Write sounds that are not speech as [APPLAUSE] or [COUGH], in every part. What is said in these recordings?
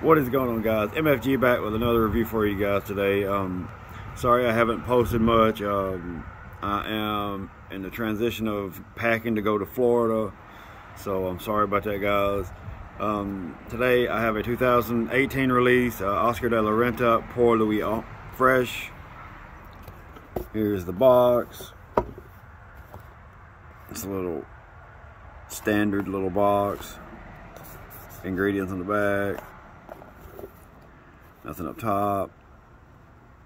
What is going on guys? MFG back with another review for you guys today. Um, sorry I haven't posted much. Um, I am in the transition of packing to go to Florida. So I'm sorry about that guys. Um, today I have a 2018 release, uh, Oscar de la Renta Pour Lui Fresh. Here's the box. It's a little standard little box. Ingredients on the back nothing up top,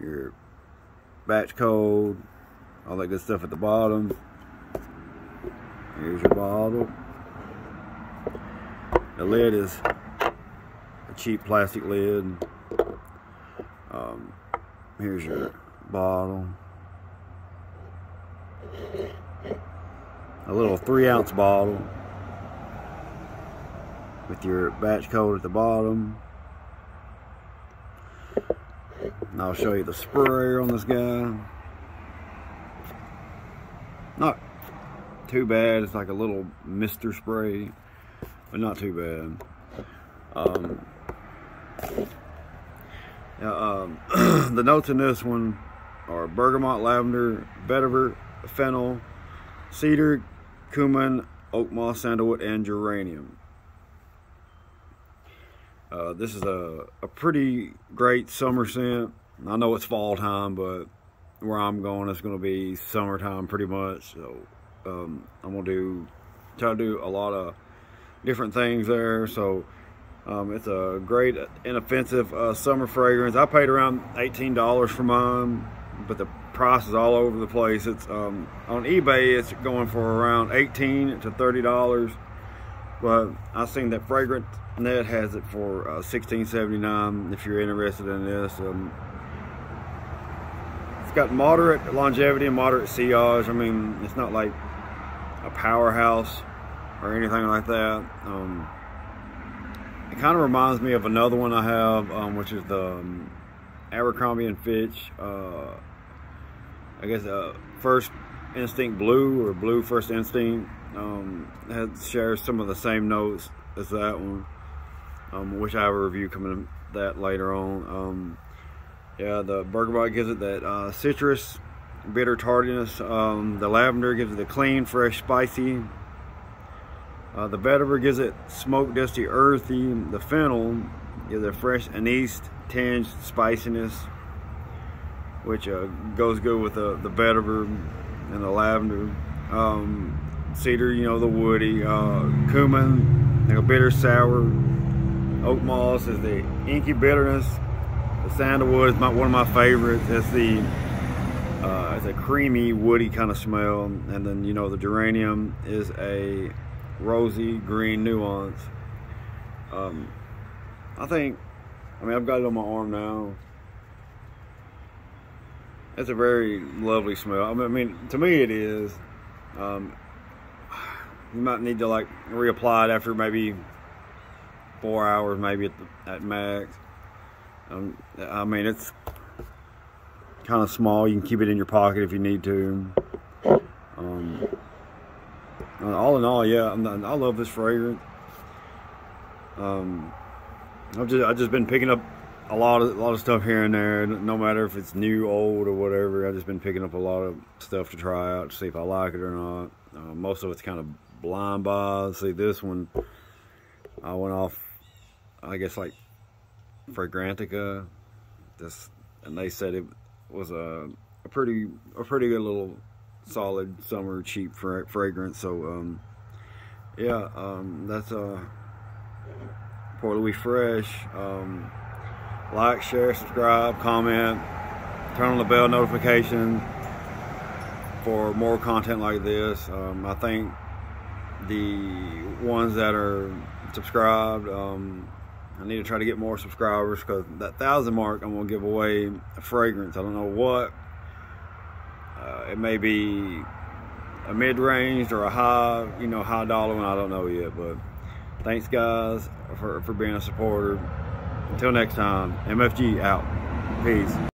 your batch code, all that good stuff at the bottom. Here's your bottle. The lid is a cheap plastic lid. Um, here's your bottle. A little three ounce bottle with your batch code at the bottom. And I'll show you the sprayer on this guy. Not too bad. It's like a little mister spray, but not too bad. Um, um, [CLEARS THROAT] the notes in this one are bergamot, lavender, vetiver, fennel, cedar, cumin, oak moss, sandalwood, and geranium. Uh, this is a, a pretty great summer scent. I know it's fall time, but where I'm going, it's going to be summertime pretty much. So um, I'm going to do try to do a lot of different things there. So um, it's a great, inoffensive uh, summer fragrance. I paid around $18 for mine, but the price is all over the place. It's um, on eBay. It's going for around 18 to $30. But I've seen that Fragrant Net has it for uh, 16.79 if you're interested in this. Um, it's got moderate longevity and moderate sillage. I mean, it's not like a powerhouse or anything like that. Um, it kind of reminds me of another one I have, um, which is the um, Abercrombie and Fitch. Uh, I guess uh, First Instinct Blue or Blue First Instinct. Um, shares some of the same notes as that one, um, which I have a review coming that later on. Yeah, the bergamot gives it that uh, citrus, bitter tardiness. Um, the lavender gives it the clean, fresh, spicy. Uh, the vetiver gives it smoke, dusty, earthy. The fennel gives it fresh anise, tinged spiciness, which uh, goes good with the, the vetiver and the lavender. Um, cedar, you know, the woody. Uh, cumin, you know, bitter, sour. Oak moss is the inky bitterness. The sandalwood is my, one of my favorites. It's the uh, it's a creamy, woody kind of smell, and then you know the geranium is a rosy green nuance. Um, I think, I mean, I've got it on my arm now. It's a very lovely smell. I mean, to me it is. Um, you might need to like reapply it after maybe four hours, maybe at, the, at max. Um, I mean, it's kind of small. You can keep it in your pocket if you need to. Um, all in all, yeah, not, i love this fragrance. Um, I've just I've just been picking up a lot of a lot of stuff here and there. No matter if it's new, old, or whatever. I've just been picking up a lot of stuff to try out to see if I like it or not. Uh, most of it's kind of blind buys. See this one, I went off. I guess like Fragrantica. This and they said it was a, a pretty a pretty good little solid summer cheap fra fragrance. So um, yeah, um, that's a uh, Pour Lui Fresh. Um, like, share, subscribe, comment, turn on the bell notification for more content like this. Um, I think the ones that are subscribed, um, I need to try to get more subscribers because that thousand mark, I'm gonna give away a fragrance. I don't know what. Uh, it may be a mid-range or a high, you know, high dollar one. I don't know yet, but thanks guys for, for being a supporter. Until next time, MFG out. Peace.